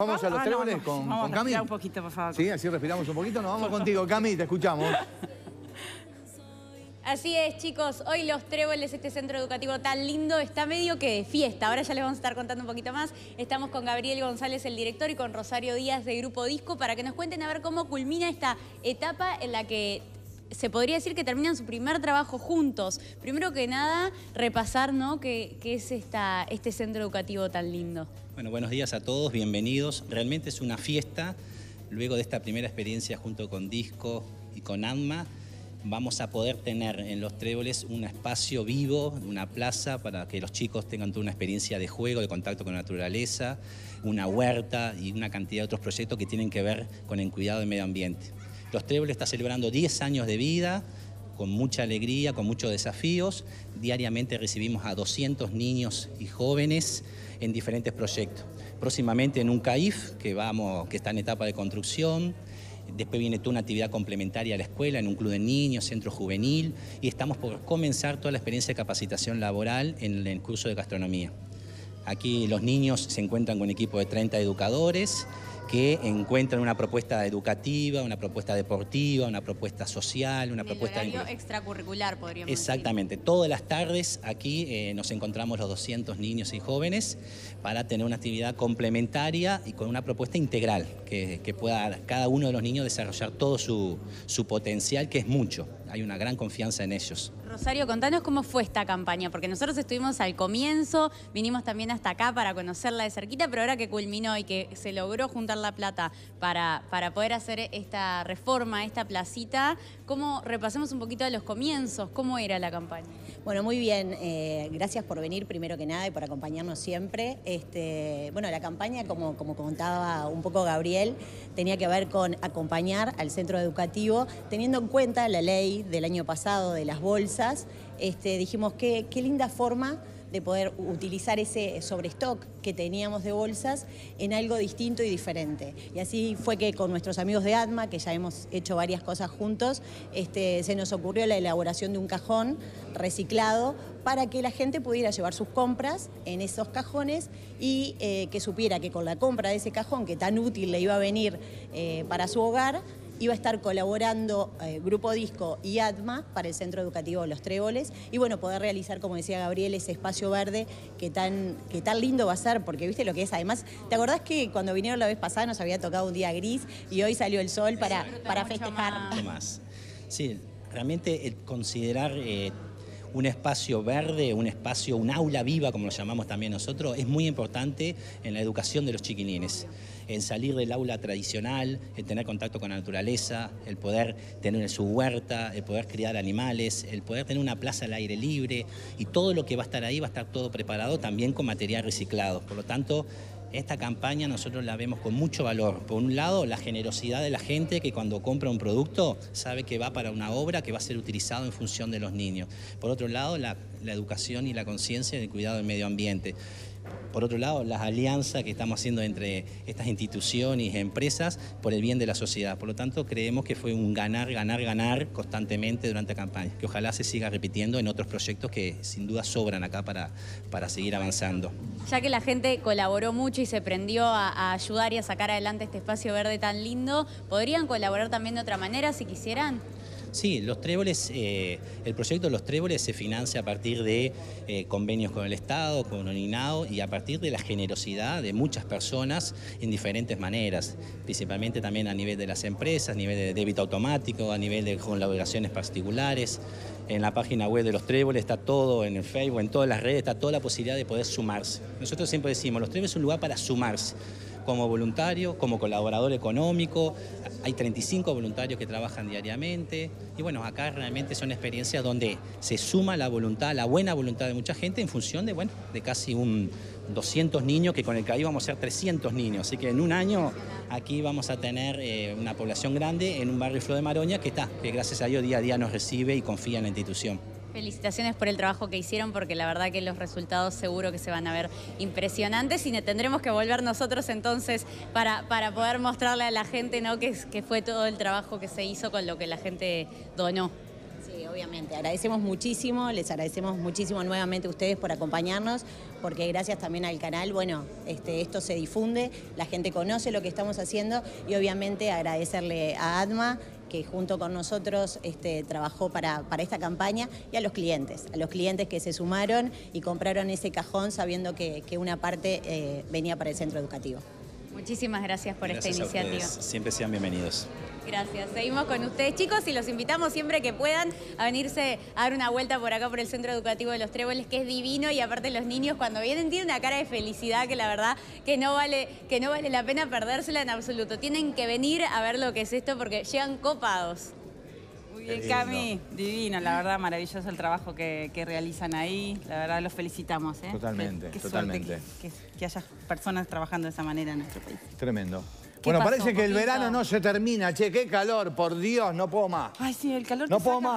Vamos a los Ah, no, tréboles no, con, Vamos con a Cami. respirar un poquito, por favor. Sí, así respiramos un poquito. Nos vamos contigo, Cami, te escuchamos. Así es, chicos. Hoy los tréboles, este centro educativo tan lindo, está medio que de fiesta. Ahora ya les vamos a estar contando un poquito más. Estamos con Gabriel González, el director, y con Rosario Díaz de Grupo Disco para que nos cuenten a ver cómo culmina esta etapa en la que se podría decir que terminan su primer trabajo juntos. Primero que nada, repasar, ¿no? ¿Qué, qué es esta, este centro educativo tan lindo? Bueno, buenos días a todos, bienvenidos. Realmente es una fiesta. Luego de esta primera experiencia junto con Disco y con ANMA, vamos a poder tener en los tréboles un espacio vivo, una plaza para que los chicos tengan toda una experiencia de juego, de contacto con la naturaleza, una huerta y una cantidad de otros proyectos que tienen que ver con el cuidado del medio ambiente. Los tréboles está celebrando 10 años de vida, con mucha alegría, con muchos desafíos. Diariamente recibimos a 200 niños y jóvenes en diferentes proyectos. Próximamente en un CAIF que, vamos, que está en etapa de construcción. Después viene toda una actividad complementaria a la escuela, en un club de niños, centro juvenil, y estamos por comenzar toda la experiencia de capacitación laboral en el curso de gastronomía. Aquí los niños se encuentran con un equipo de 30 educadores que encuentran una propuesta educativa, una propuesta deportiva, una propuesta social, una el propuesta de extracurricular, podríamos decir. Exactamente, todas las tardes aquí eh, nos encontramos los 200 niños y jóvenes para tener una actividad complementaria y con una propuesta integral que, que pueda cada uno de los niños desarrollar todo su, su potencial, que es mucho. Hay una gran confianza en ellos. Rosario, contanos cómo fue esta campaña, porque nosotros estuvimos al comienzo, vinimos también hasta acá para conocerla de cerquita, pero ahora que culminó y que se logró juntar la plata para, para poder hacer esta reforma, esta placita, ¿cómo repasemos un poquito de los comienzos? ¿Cómo era la campaña? Bueno, muy bien. eh, gracias por venir primero que nada y por acompañarnos siempre. Este, bueno, la campaña, como, como contaba un poco Gabriel, tenía que ver con acompañar al centro educativo, teniendo en cuenta la ley del año pasado de las bolsas. Este, dijimos que qué linda forma de poder utilizar ese sobrestock que teníamos de bolsas en algo distinto y diferente. Y así fue que con nuestros amigos de ADMA, que ya hemos hecho varias cosas juntos, este, se nos ocurrió la elaboración de un cajón reciclado para que la gente pudiera llevar sus compras en esos cajones y eh, que supiera que con la compra de ese cajón, que tan útil le iba a venir eh, para su hogar, iba a estar colaborando eh, Grupo Disco y ADMA para el Centro Educativo Los Tréboles y bueno, poder realizar, como decía Gabriel, ese espacio verde que tan, que tan lindo va a ser, porque viste lo que es. Además, ¿te acordás que cuando vinieron la vez pasada nos había tocado un día gris y hoy salió el sol para, para festejar? más. Sí, realmente el considerar eh, un espacio verde, un espacio, un aula viva, como lo llamamos también nosotros, es muy importante en la educación de los chiquilines. En salir del aula tradicional, el tener contacto con la naturaleza, el poder tener su huerta, el poder criar animales, el poder tener una plaza al aire libre y todo lo que va a estar ahí va a estar todo preparado también con material reciclado. Por lo tanto, esta campaña nosotros la vemos con mucho valor. Por un lado, la generosidad de la gente que cuando compra un producto sabe que va para una obra que va a ser utilizado en función de los niños. Por otro lado, la, la educación y la conciencia del cuidado del medio ambiente. Por otro lado, las alianzas que estamos haciendo entre estas instituciones y empresas por el bien de la sociedad. Por lo tanto, creemos que fue un ganar, ganar, ganar constantemente durante la campaña, que ojalá se siga repitiendo en otros proyectos que sin duda sobran acá para, para seguir avanzando. Ya que la gente colaboró mucho y se prendió a, a ayudar y a sacar adelante este espacio verde tan lindo, ¿podrían colaborar también de otra manera si quisieran? Sí, los tréboles, eh, el proyecto de los tréboles se financia a partir de eh, convenios con el Estado, con ONINAO y a partir de la generosidad de muchas personas en diferentes maneras, principalmente también a nivel de las empresas, a nivel de débito automático, a nivel de colaboraciones particulares. En la página web de los tréboles está todo, en el Facebook, en todas las redes, está toda la posibilidad de poder sumarse. Nosotros siempre decimos, los tréboles es un lugar para sumarse como voluntario, como colaborador económico. Hay 35 voluntarios que trabajan diariamente. Y bueno, acá realmente son experiencias donde se suma la voluntad, la buena voluntad de mucha gente en función de, bueno, de casi un 200 niños, que con el CAI vamos a ser 300 niños. Así que en un año aquí vamos a tener eh, una población grande en un barrio Flor de Maroña que está, que gracias a Dios día a día nos recibe y confía en la institución. Felicitaciones por el trabajo que hicieron, porque la verdad que los resultados seguro que se van a ver impresionantes y tendremos que volver nosotros entonces para, para poder mostrarle a la gente ¿no? que, que fue todo el trabajo que se hizo con lo que la gente donó. Sí, Obviamente, agradecemos muchísimo, les agradecemos muchísimo nuevamente a ustedes por acompañarnos, porque gracias también al canal, bueno, este, esto se difunde, la gente conoce lo que estamos haciendo y obviamente agradecerle a ADMA que junto con nosotros este, trabajó para, para esta campaña y a los clientes, a los clientes que se sumaron y compraron ese cajón sabiendo que, que una parte eh, venía para el centro educativo. Muchísimas gracias por Gracias esta iniciativa. Siempre sean bienvenidos. Gracias. Seguimos con ustedes, chicos, y los invitamos siempre que puedan a venirse a dar una vuelta por acá por el Centro Educativo de los Tréboles, que es divino y aparte los niños cuando vienen tienen una cara de felicidad que la verdad que no vale que no vale la pena perdérsela en absoluto. Tienen que venir a ver lo que es esto porque llegan copados. Muy bien. Cami, divino, la verdad, maravilloso el trabajo que, que realizan ahí. La verdad, los felicitamos. ¿eh? Totalmente, Qué- qué totalmente. que- que haya personas trabajando de esa manera en nuestro país. Tremendo. ¿Qué Bueno, pasó, parece que el verano no se termina. Che, qué calor, por Dios, no puedo más. Ay, sí, el calor No te puedo saca más.